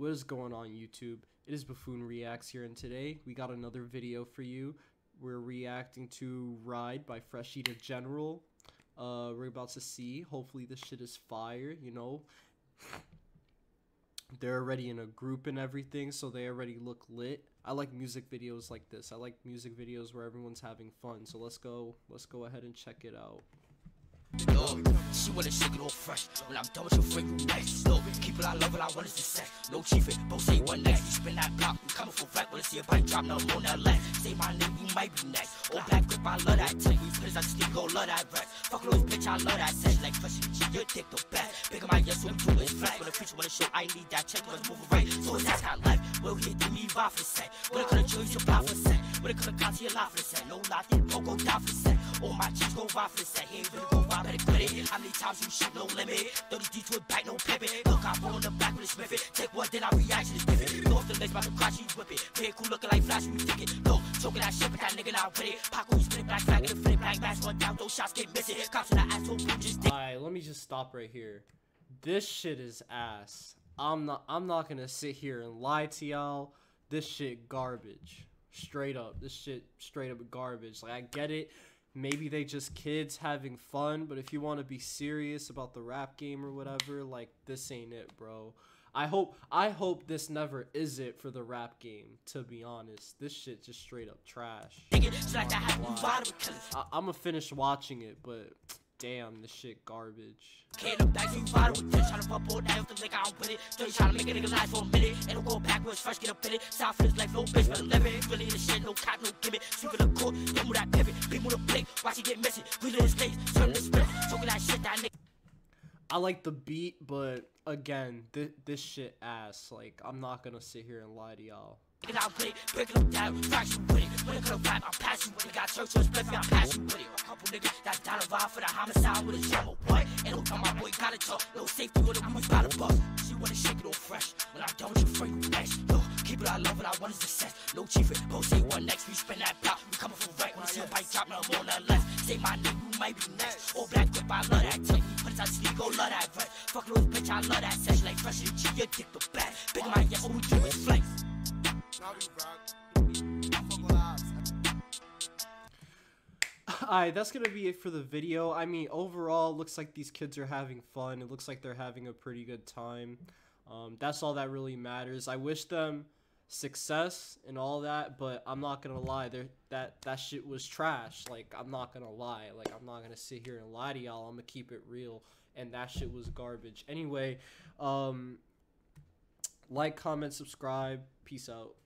What is going on YouTube? It is Buffoon Reacts here and today we got another video for you. We're reacting to Ride by Freshy DaGeneral. Uh, we're about to see. Hopefully this shit is fire, you know. They're already in a group and everything, so they already look lit. I like music videos like this. I like music videos where everyone's having fun. So let's go let's go ahead and check it out. Yo, she wanna shake it all fresh. When I'm done with your freak, nice. Yo, keep it, I love it, I want it to sex. No chiefin', both say one next. You spin that block, we coming for wreck. Wanna see a bike drop, no more, that left. Say my name, you might be next. Old black grip, I love that tech. We put I still go, oh, love that rap. Fuck those bitch, I love that sex. Like fresh G, your dick the best. Big my yes, so do is flat. When the preacher wanna show, I need that check, let's move right. So that's got left. Well, here, did me vibe for set. When it could have choice, you buy for set. When it could have got to your life for set. No lie, then don't go die for set. All my G's go vibe for set. He ain't really go vibe, better quit it. How many times you shoot, no limit. 30 D to a back, no pivot. Look, I'm on the back with a smith it. Take one, then I react to this pivot. Go off the legs, about to crash, you whip it. Cool looking like flash, you it. No, choking that shit, but that nigga not with it. Paco, you spin it back, back, and flip back, back, one down, those shots get missing. Cops in the asshole, boom, just. Alright, let me just stop right here. This shit is ass. I'm not I'm not gonna sit here and lie to y'all. This shit garbage. Straight up. This shit straight up garbage. Like I get it. Maybe they just kids having fun, but if you want to be serious about the rap game or whatever, like this ain't it, bro. I hope I hope this never is it for the rap game. To be honest, this shit just straight up trash. I, I'm gonna finish watching it, but damn, this shit garbage. Can't look back, you bottle with this. Tryna pump all that, the lick out with it. Dirty tryna make a nigga last for a minute. And go backwards, first get up in it. South for this life, no bitch, but live. Really the shit, no cop, no gimmick. Sweep the court, then move that pivot. Big with a blick, watch it get messy. Green in his turn the split. Talking that shit, that nigga. I like the beat, but again, th- this shit ass. Like, I'm not gonna sit here and lie to y'all. And I with it, breaking them down, fraction with it. When it could rap, I pass you with it. Got church on spliffy, I pass you with it. Vibe for the homicide with a drummer. What? And don't tell my boy gotta talk. No safety with it, we was by the bus. She wanna shake it all fresh. When I'm done with you, freak next. Yo, keep it, I love it, I want is success. No chief, go say what next. We spin that block, we coming from right. When I see a bike drop, no more, on the left. Say my name, you might be next. All black grip, I love that tech. Put it out sleep, go love that vet. Fuck those bitch, I love that sex. Like fresh G, your dick the back. Big my yes, all we do is flex. Alright, that's gonna be it for the video. I mean, overall, looks like these kids are having fun. It looks like they're having a pretty good time. Um, that's all that really matters. I wish them success and all that, but I'm not gonna lie, there that that shit was trash. Like I'm not gonna lie. Like I'm not gonna sit here and lie to y'all. I'm gonna keep it real, and that shit was garbage. Anyway, um, like, comment, subscribe. Peace out.